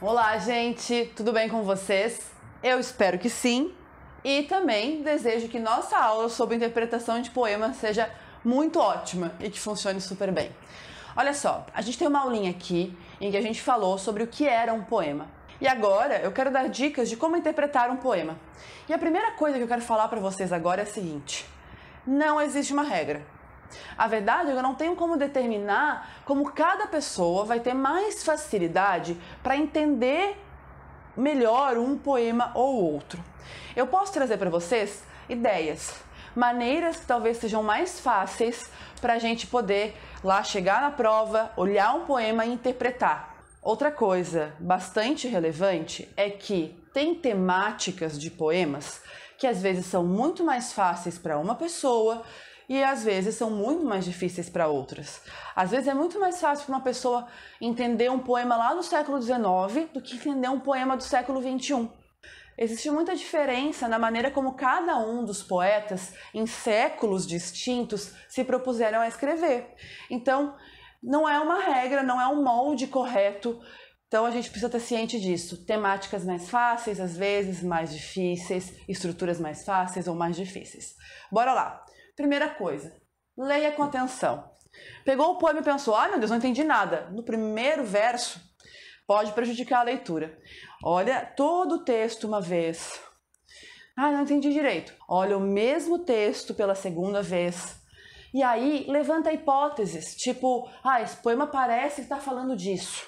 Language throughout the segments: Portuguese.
Olá, gente, tudo bem com vocês? Eu espero que sim. E também desejo que nossa aula sobre interpretação de poemas seja muito ótima e que funcione super bem. Olha só, a gente tem uma aulinha aqui em que a gente falou sobre o que era um poema. E agora eu quero dar dicas de como interpretar um poema. E a primeira coisa que eu quero falar para vocês agora é a seguinte: não existe uma regra. A verdade é que eu não tenho como determinar como cada pessoa vai ter mais facilidade para entender melhor um poema ou outro. Eu posso trazer para vocês ideias, maneiras que talvez sejam mais fáceis para a gente poder lá chegar na prova, olhar um poema e interpretar. Outra coisa bastante relevante é que tem temáticas de poemas que às vezes são muito mais fáceis para uma pessoa e às vezes são muito mais difíceis para outras. Às vezes é muito mais fácil para uma pessoa entender um poema lá do século XIX do que entender um poema do século XXI. Existe muita diferença na maneira como cada um dos poetas, em séculos distintos, se propuseram a escrever. Então, não é uma regra, não é um molde correto. Então, a gente precisa ter ciente disso. Temáticas mais fáceis, às vezes mais difíceis, estruturas mais fáceis ou mais difíceis. Bora lá! Primeira coisa, leia com atenção. Pegou o poema e pensou: ai meu Deus, não entendi nada. No primeiro verso, pode prejudicar a leitura. Olha todo o texto uma vez. Ah, não entendi direito. Olha o mesmo texto pela segunda vez. E aí levanta hipóteses, tipo, ah, esse poema parece estar falando disso.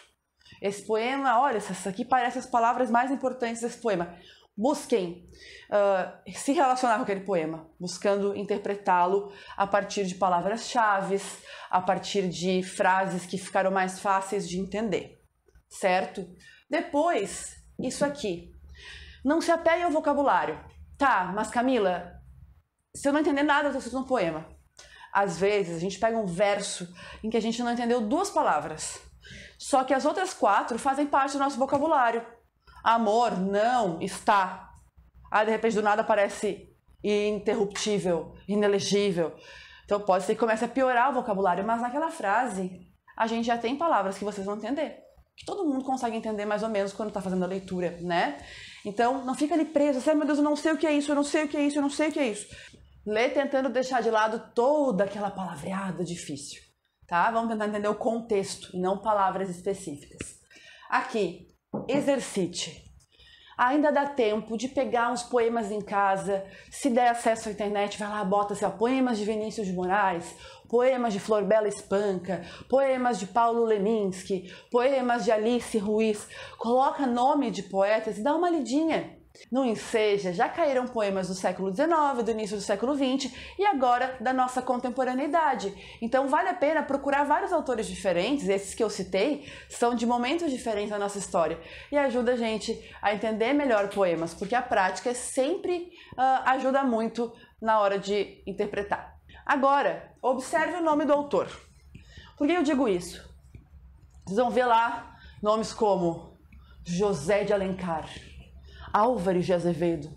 Esse poema, olha, essas aqui parecem as palavras mais importantes desse poema busquem uh, se relacionar com aquele poema, buscando interpretá-lo a partir de palavras-chave, a partir de frases que ficaram mais fáceis de entender, certo? Depois, isso aqui. Não se apegue ao vocabulário. Tá, mas Camila, se eu não entender nada, eu estou escrevendo um poema. Às vezes, a gente pega um verso em que a gente não entendeu duas palavras. Só que as outras quatro fazem parte do nosso vocabulário. Amor, não, está. Aí de repente do nada parece interruptível, inelegível. Então pode ser que comece a piorar o vocabulário, mas naquela frase a gente já tem palavras que vocês vão entender. Que todo mundo consegue entender mais ou menos quando está fazendo a leitura, né? Então não fica ali preso, assim, meu Deus, eu não sei o que é isso, eu não sei o que é isso, eu não sei o que é isso. Lê tentando deixar de lado toda aquela palavreada difícil, tá? Vamos tentar entender o contexto e não palavras específicas. Aqui, exercite. Ainda dá tempo de pegar uns poemas em casa. Se der acesso à internet, vai lá, bota assim, ó, poemas de Vinícius de Moraes, poemas de Flor Bela Espanca, poemas de Paulo Leminski, poemas de Alice Ruiz. Coloca nome de poetas e dá uma lidinha. No Enseja já caíram poemas do século XIX, do início do século XX e agora da nossa contemporaneidade. Então vale a pena procurar vários autores diferentes, esses que eu citei são de momentos diferentes da nossa história e ajuda a gente a entender melhor poemas, porque a prática sempre uh, ajuda muito na hora de interpretar. Agora, observe o nome do autor. Por que eu digo isso? Vocês vão ver lá nomes como José de Alencar. Álvares de Azevedo,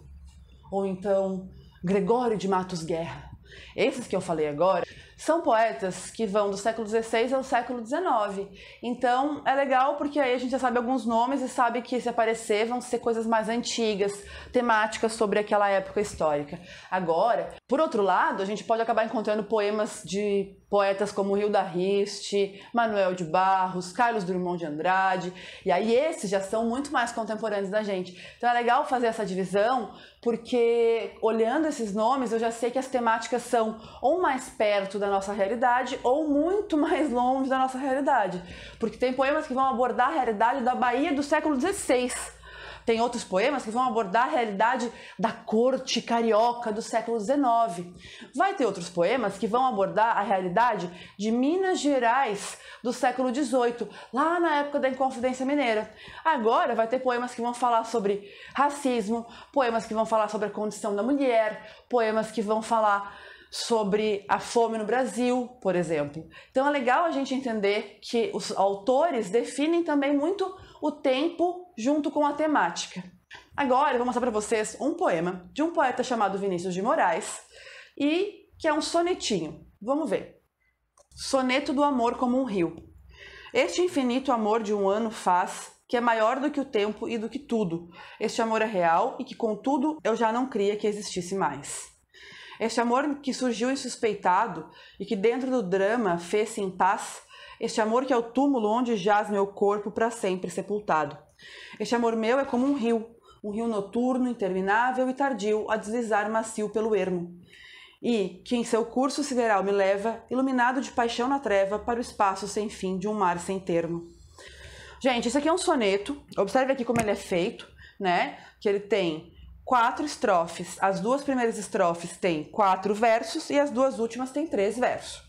ou então Gregório de Matos Guerra. Esses que eu falei agora são poetas que vão do século XVI ao século XIX. Então é legal porque aí a gente já sabe alguns nomes e sabe que se aparecer vão ser coisas mais antigas, temáticas sobre aquela época histórica. Agora, por outro lado, a gente pode acabar encontrando poemas de poetas como Hilda Riste, Manuel de Barros, Carlos Drummond de Andrade, e aí esses já são muito mais contemporâneos da gente. Então é legal fazer essa divisão, porque olhando esses nomes eu já sei que as temáticas são ou mais perto da nossa realidade ou muito mais longe da nossa realidade. Porque tem poemas que vão abordar a realidade da Bahia do século XVI tem outros poemas que vão abordar a realidade da corte carioca do século XIX. Vai ter outros poemas que vão abordar a realidade de Minas Gerais do século XVIII, lá na época da Inconfidência Mineira. Agora vai ter poemas que vão falar sobre racismo, poemas que vão falar sobre a condição da mulher, poemas que vão falar sobre a fome no Brasil, por exemplo. Então é legal a gente entender que os autores definem também muito o tempo junto com a temática. Agora eu vou mostrar para vocês um poema de um poeta chamado Vinícius de Moraes e que é um sonetinho. Vamos ver. Soneto do amor como um rio. Este infinito amor de um ano faz que é maior do que o tempo e do que tudo. Este amor é real e que, contudo, eu já não cria que existisse mais. Este amor que surgiu insuspeitado e que dentro do drama fez-se em paz, este amor que é o túmulo onde jaz meu corpo para sempre sepultado. Este amor meu é como um rio, um rio noturno, interminável e tardio, a deslizar macio pelo ermo. E que em seu curso sideral me leva, iluminado de paixão na treva, para o espaço sem fim de um mar sem termo. Gente, esse aqui é um soneto. Observe aqui como ele é feito, né? Que ele tem quatro estrofes. As duas primeiras estrofes têm quatro versos e as duas últimas têm três versos.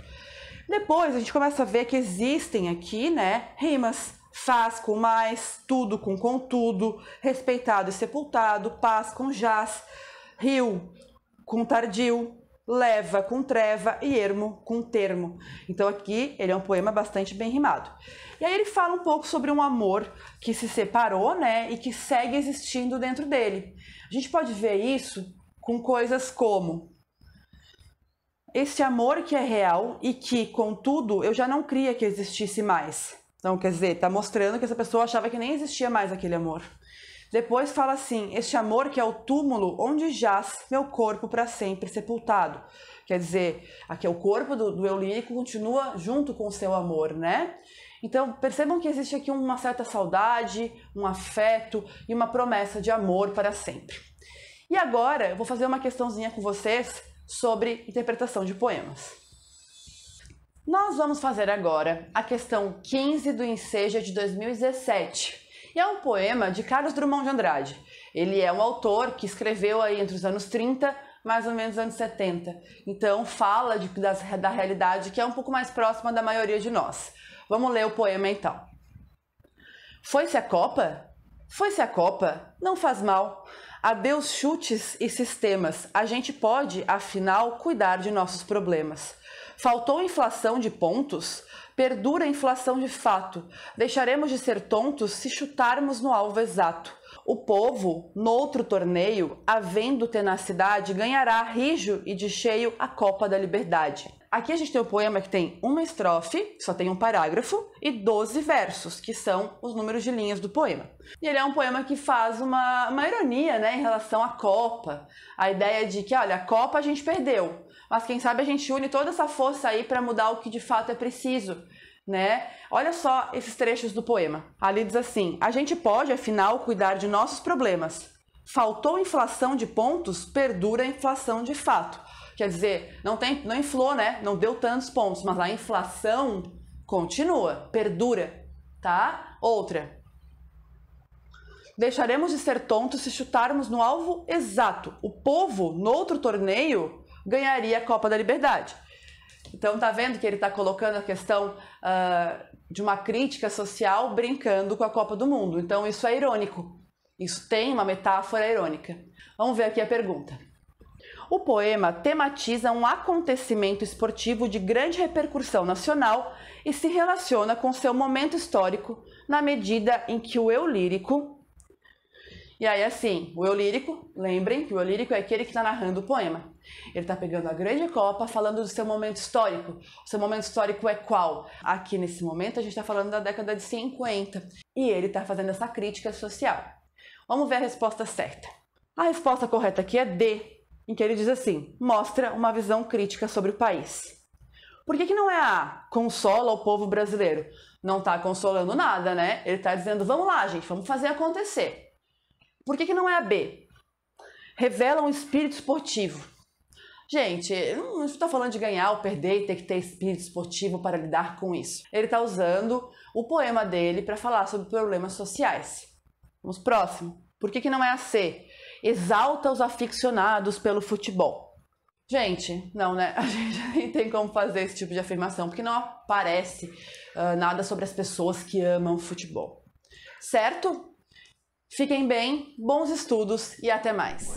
Depois a gente começa a ver que existem aqui, né, rimas. Faz com mais, tudo com contudo, respeitado e sepultado, paz com jaz, rio com tardio, leva com treva e ermo com termo. Então aqui ele é um poema bastante bem rimado. E aí ele fala um pouco sobre um amor que se separou, né, e que segue existindo dentro dele. A gente pode ver isso com coisas como esse amor que é real e que, contudo, eu já não cria que existisse mais. Então, quer dizer, está mostrando que essa pessoa achava que nem existia mais aquele amor. Depois fala assim: este amor que é o túmulo onde jaz meu corpo para sempre sepultado. Quer dizer, aqui é o corpo do, do eu lírico continua junto com o seu amor, né? Então percebam que existe aqui uma certa saudade, um afeto e uma promessa de amor para sempre. E agora eu vou fazer uma questãozinha com vocês sobre interpretação de poemas. Nós vamos fazer agora a questão 15 do Enseja de 2017 e é um poema de Carlos Drummond de Andrade. Ele é um autor que escreveu aí entre os anos 30 mais ou menos anos 70. Então fala de, das, da realidade que é um pouco mais próxima da maioria de nós. Vamos ler o poema então. Foi-se a Copa? Foi-se a Copa? Não faz mal. Adeus chutes e sistemas. A gente pode, afinal, cuidar de nossos problemas. Faltou inflação de pontos? Perdura a inflação de fato. Deixaremos de ser tontos se chutarmos no alvo exato. O povo, noutro torneio, havendo tenacidade, ganhará rijo e de cheio a Copa da Liberdade. Aqui a gente tem o poema que tem uma estrofe, só tem um parágrafo, e 12 versos, que são os números de linhas do poema. E ele é um poema que faz uma, uma ironia né, em relação à Copa. A ideia de que, olha, a Copa a gente perdeu, mas quem sabe a gente une toda essa força aí para mudar o que de fato é preciso. Né? Olha só esses trechos do poema. Ali diz assim: A gente pode, afinal, cuidar de nossos problemas. Faltou inflação de pontos, perdura a inflação de fato. Quer dizer, não tem, não inflou, né? Não deu tantos pontos, mas a inflação continua, perdura, tá? Outra. Deixaremos de ser tontos se chutarmos no alvo exato. O povo, no outro torneio, ganharia a Copa da Liberdade. Então, tá vendo que ele está colocando a questão uh, de uma crítica social brincando com a Copa do Mundo. Então, isso é irônico. Isso tem uma metáfora irônica. Vamos ver aqui a pergunta. O poema tematiza um acontecimento esportivo de grande repercussão nacional e se relaciona com seu momento histórico na medida em que o eu lírico. E aí, assim, o eu lírico, lembrem que o eu lírico é aquele que está narrando o poema. Ele está pegando a grande copa, falando do seu momento histórico. O seu momento histórico é qual? Aqui nesse momento a gente está falando da década de 50 e ele está fazendo essa crítica social. Vamos ver a resposta certa. A resposta correta aqui é D, em que ele diz assim: mostra uma visão crítica sobre o país. Por que, que não é A? Consola o povo brasileiro. Não está consolando nada, né? Ele está dizendo: vamos lá, gente, vamos fazer acontecer. Por que, que não é a B? Revela um espírito esportivo. Gente, não está falando de ganhar ou perder e ter que ter espírito esportivo para lidar com isso. Ele está usando o poema dele para falar sobre problemas sociais. Vamos próximo. Por que, que não é a C? exalta os aficionados pelo futebol. Gente, não, né? A gente nem tem como fazer esse tipo de afirmação, porque não aparece uh, nada sobre as pessoas que amam futebol. Certo? Fiquem bem, bons estudos e até mais!